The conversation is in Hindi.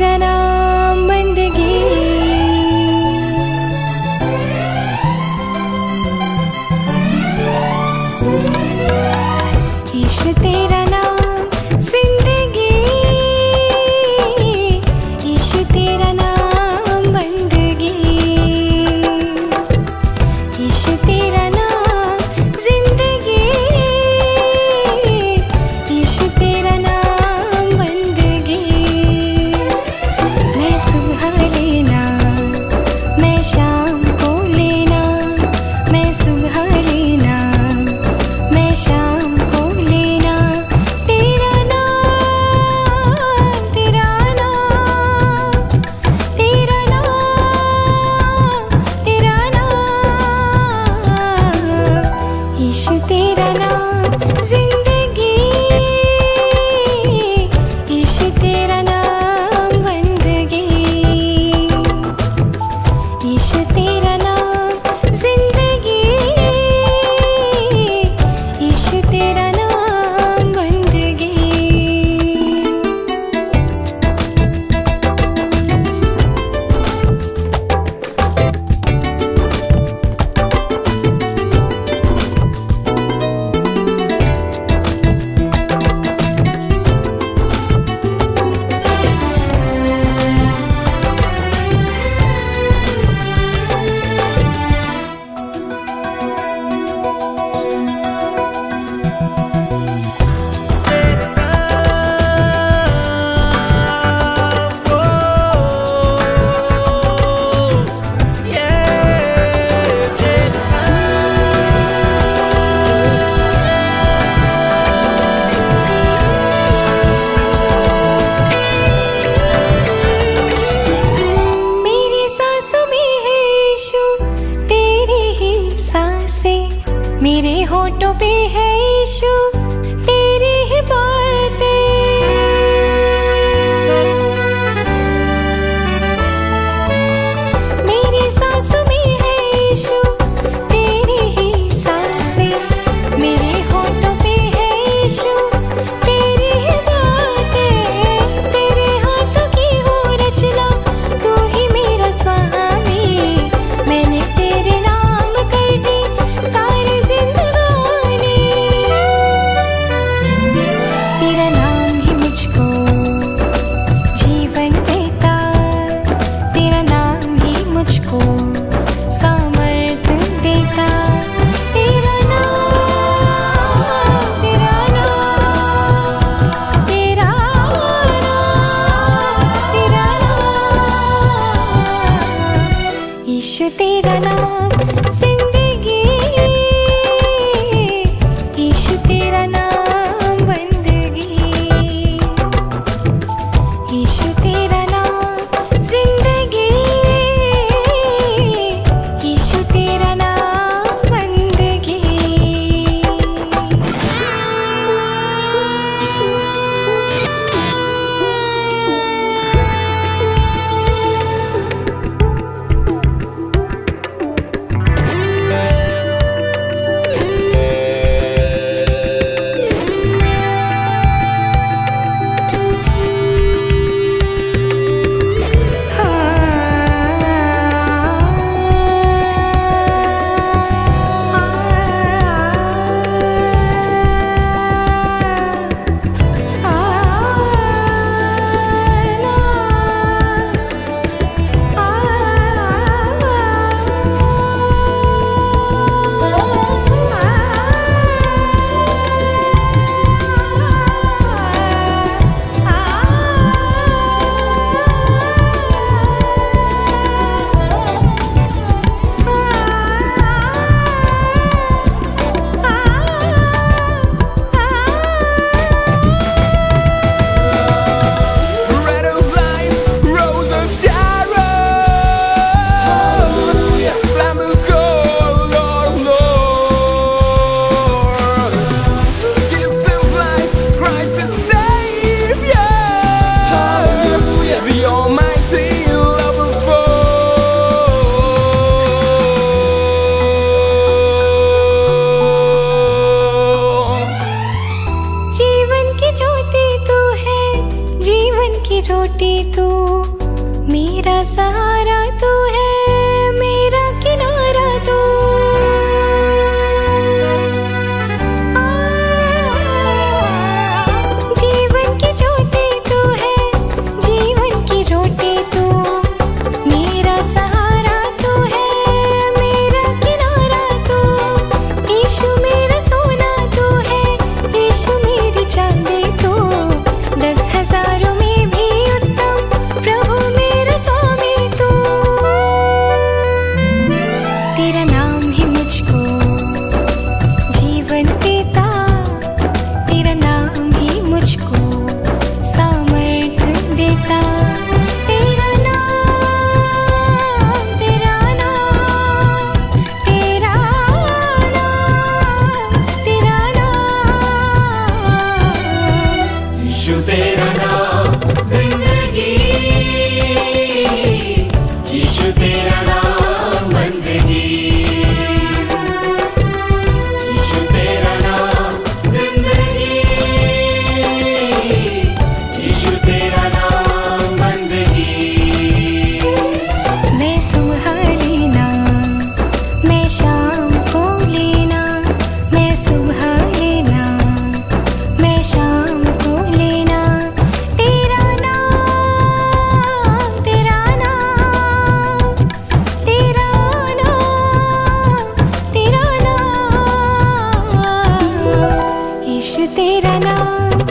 ईशु मेरे होठों पे है यीशु तेरे ही ईश तेरा नाम।